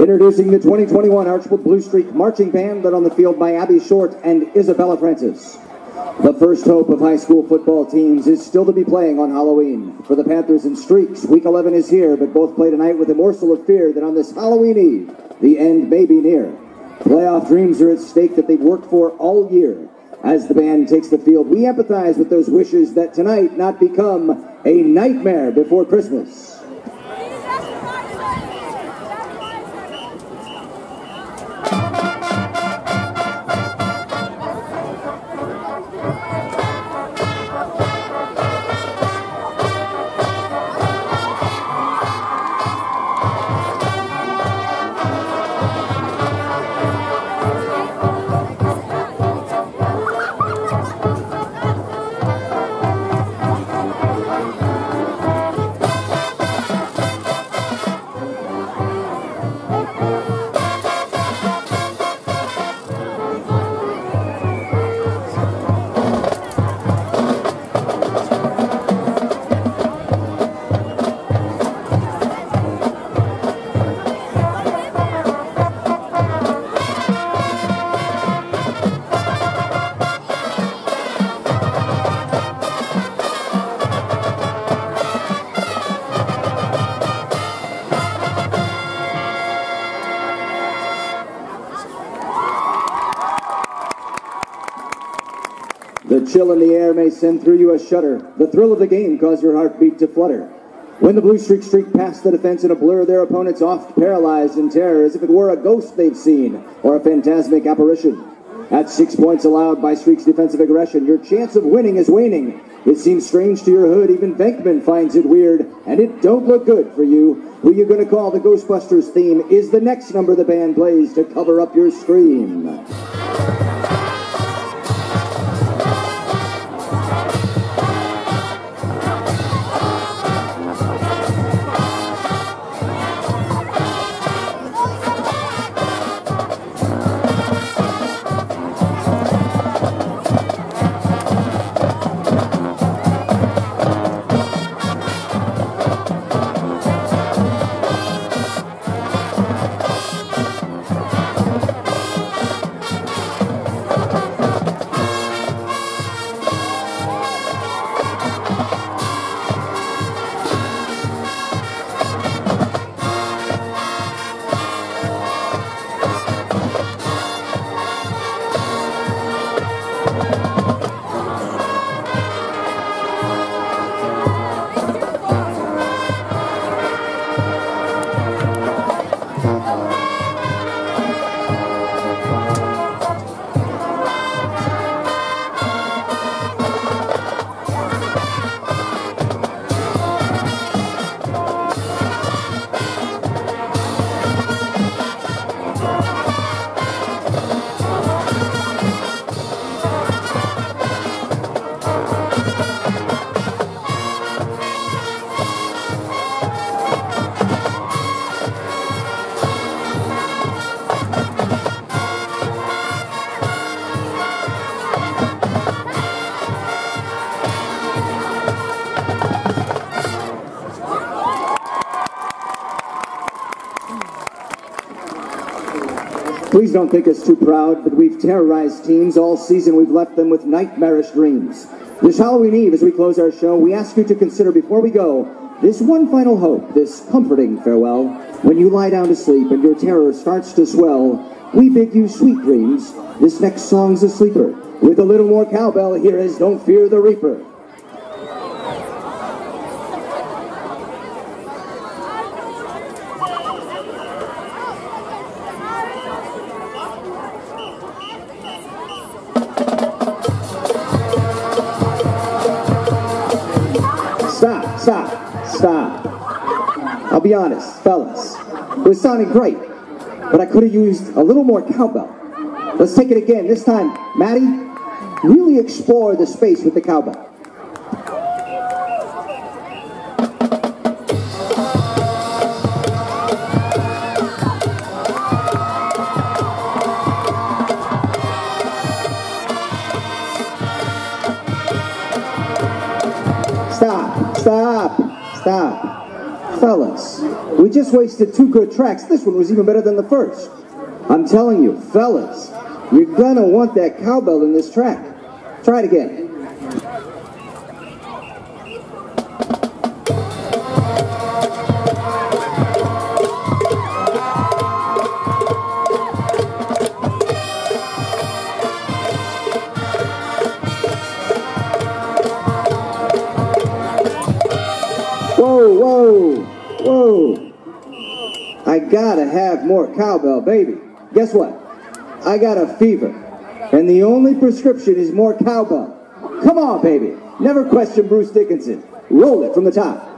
Introducing the 2021 Archbold Blue Streak Marching Band led on the field by Abby Short and Isabella Francis. The first hope of high school football teams is still to be playing on Halloween. For the Panthers and Streaks, Week 11 is here, but both play tonight with a morsel of fear that on this Halloween Eve, the end may be near. Playoff dreams are at stake that they've worked for all year. As the band takes the field, we empathize with those wishes that tonight not become a nightmare before Christmas. The chill in the air may send through you a shudder. The thrill of the game cause your heartbeat to flutter. When the Blue Streak streak past the defense in a blur, their opponents oft paralyzed in terror as if it were a ghost they've seen or a phantasmic apparition. At six points allowed by Streak's defensive aggression, your chance of winning is waning. It seems strange to your hood, even Venkman finds it weird, and it don't look good for you. Who you gonna call the Ghostbusters theme is the next number the band plays to cover up your scream. Please don't think us too proud, but we've terrorized teams all season. We've left them with nightmarish dreams. This Halloween Eve, as we close our show, we ask you to consider before we go this one final hope, this comforting farewell. When you lie down to sleep and your terror starts to swell, we bid you sweet dreams. This next song's a sleeper. With a little more cowbell, here is Don't Fear the Reaper. Stop, stop, stop. I'll be honest, fellas. It was sounding great, but I could have used a little more cowbell. Let's take it again. This time, Maddie, really explore the space with the cowbell. Stop, stop, stop. Fellas, We just wasted two good tracks. This one was even better than the first. I'm telling you, fellas, you're gonna want that cowbell in this track. Try it again. Gotta have more cowbell, baby. Guess what? I got a fever. And the only prescription is more cowbell. Come on, baby. Never question Bruce Dickinson. Roll it from the top.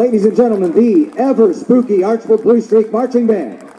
Ladies and gentlemen, the ever spooky Archbold Blue Streak Marching Band.